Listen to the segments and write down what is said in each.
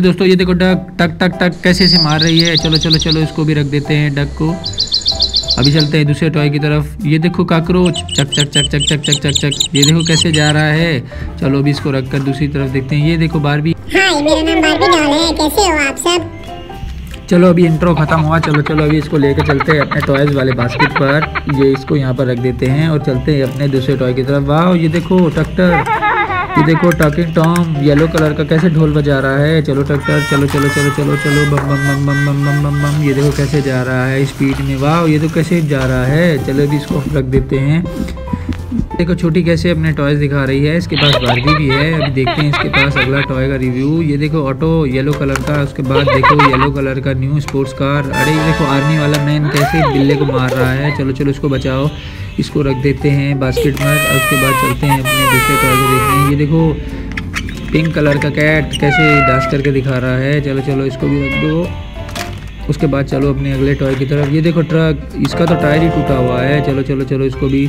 फिर दोस्तों ये देखो डक टक टक टक कैसे से मार रही है। चलो चलो चलो इसको भी रख देते हैं डक को। अभी चलते हैं दूसरे टॉय की तरफ़। ये देखो काकरोच। चक चक चक चक चक चक चक चक। ये देखो कैसे जा रहा है। चलो अभी इसको रख कर दूसरी तरफ़ देखते हैं। ये देखो बारबी। हाय मेरा नाम बारबी डॉल है। कैसे हो आप सब? चलो अभी इंट्रो खत्म हुआ। चलो चलो अभी इसको लेकर चलते हैं अपने टॉयज वाले बास्केट पर। ये इसको यहाँ पर रख देते हैं और चलते हैं अपने दूसरे टॉय की तरफ़। वाह ये देखो ट्रैक्टर ये देखो टॉकिंग टॉम येलो कलर का कैसे ढोल बजा रहा है? चलो ट्रैक्टर चलो चलो चलो चलो चलो, बम बम बम बम बम बम बम बम, ये देखो कैसे जा रहा है स्पीड में। वाह ये तो कैसे जा रहा है? चलो अभी इसको रख देते हैं। देखो छोटी कैसे अपने टॉयज दिखा रही है, इसके पास बारबी भी है। अभी देखते हैं इसके पास अगला टॉय का रिव्यू ये देखो ऑटो येलो कलर का, उसके बाद देखो येलो कलर का न्यू स्पोर्ट्स कार अरे, ये देखो आर्मी वाला मैन कैसे बिल्ले को मार रहा है। चलो चलो, इसको बचाओ। इसको रख देते हैं बास्केट में और उसके बाद चलते हैं अपने दूसरे को देखते हैं। ये देखो पिंक कलर का कैट कैसे डांस करके दिखा रहा है। चलो चलो, इसको भी रख दो। उसके बाद चलो अपने अगले टॉय की तरफ़। ये देखो ट्रक इसका तो टायर ही टूटा हुआ है। चलो चलो चलो, इसको भी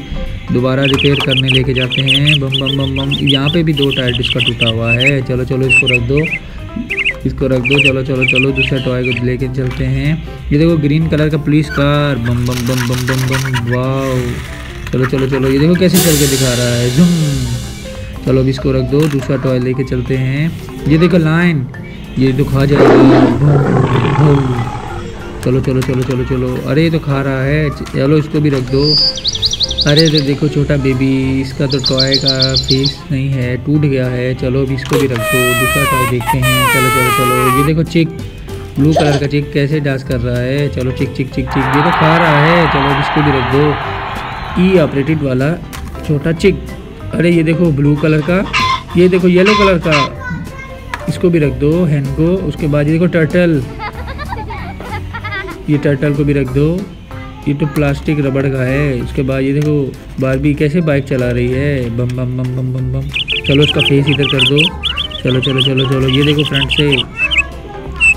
दोबारा रिपेयर करने लेके जाते हैं। बम बम बम बम। यहाँ पे भी दो टायर इसका टूटा हुआ है। चलो चलो, इसको रख दो। इसको रख दो। चलो चलो चलो, दूसरे टॉय को लेके चलते हैं। ये देखो ग्रीन कलर का पुलिस कार बम बम बम बम बम बम। वाओ चलो चलो चलो, ये देखो कैसे चल के दिखा रहा है। जुम चलो अभी इसको रख दो, दूसरा टॉय लेके चलते हैं। ये देखो लाइन ये तो खा जाएगा। चलो चलो चलो चलो चलो। अरे, ये तो खा रहा है। चलो, इसको भी रख दो। अरे तो देखो छोटा बेबी इसका तो टॉय का फेस नहीं है, टूट गया है। चलो अभी इसको भी रख दो। दूसरा टॉय देखते हैं। चलो चलो चलो। ये देखो चिक ब्लू कलर का चिक कैसे डांस कर रहा है। चलो चिक चिक चिक चिक ये तो खा रहा है। चलो, अब इसको भी रख दो। ई ऑपरेटेड वाला छोटा चिक अरे, ये देखो ब्लू कलर का। ये देखो येलो कलर का। इसको भी रख दो हैंड को। उसके बाद ये देखो टर्टल ये टर्टल को भी रख दो। ये तो प्लास्टिक रबड़ का है। उसके बाद ये देखो बारबी कैसे बाइक चला रही है। बम बम बम बम बम बम। चलो, इसका फेस इधर कर दो। चलो चलो चलो चलो। ये देखो फ्रंट से।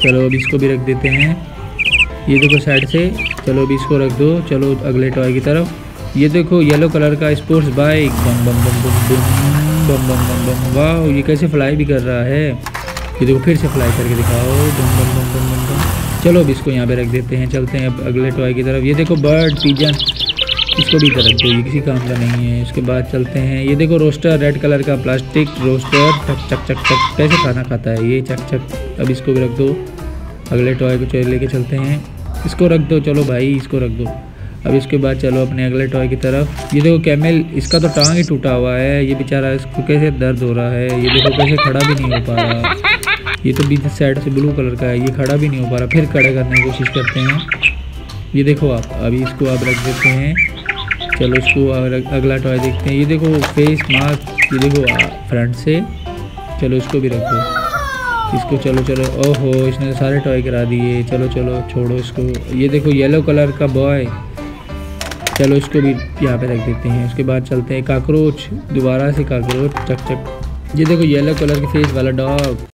चलो, अब इसको भी रख देते हैं। ये देखो साइड से। चलो, अब इसको रख दो। चलो, अगले टॉय की तरफ़। ये देखो येलो कलर का स्पोर्ट्स बाइक बम बम बम बम बम बम बम बम बम वाह ये कैसे फ्लाई भी कर रहा है ये देखो फिर से फ्लाई करके दिखाओ बम बम बम बम बम बम चलो अब इसको यहाँ पे रख देते हैं चलते हैं अब अगले टॉय की तरफ़ ये देखो बर्ड पिजन इसको भी रख दो ये किसी काम का नहीं है उसके बाद चलते हैं ये देखो रोस्टर रेड कलर का प्लास्टिक रोस्टर चक चक चक चक कैसे खाना खाता है ये चक चक अब इसको भी रख दो अगले टॉय को लेके चलते हैं इसको रख दो चलो भाई इसको रख दो अब इसके बाद चलो अपने अगले टॉय की तरफ़। ये देखो कैमल इसका तो टांग ही टूटा हुआ है। ये बेचारा इसको कैसे दर्द हो रहा है? ये देखो कैसे खड़ा भी नहीं हो पा रहा। ये तो बीच साइड से ब्लू कलर का है। ये खड़ा भी नहीं हो पा रहा। फिर खड़े करने की कोशिश करते हैं। ये देखो आप, अभी इसको आप रख देते हैं। चलो इसको अगला टॉय देखते हैं। ये देखो फेस मास्क ये देखो फ्रंट से। चलो इसको भी रख। इसको चलो चलो। ओहो, इसने तो सारे टॉय करा दिए। चलो चलो, छोड़ो इसको। ये देखो येलो कलर का बॉय चलो इसको भी यहाँ पे रख देते हैं। उसके बाद चलते हैं काकरोच। दोबारा से काकरोच, चक चक। ये देखो येलो कलर के फेस वाला डॉग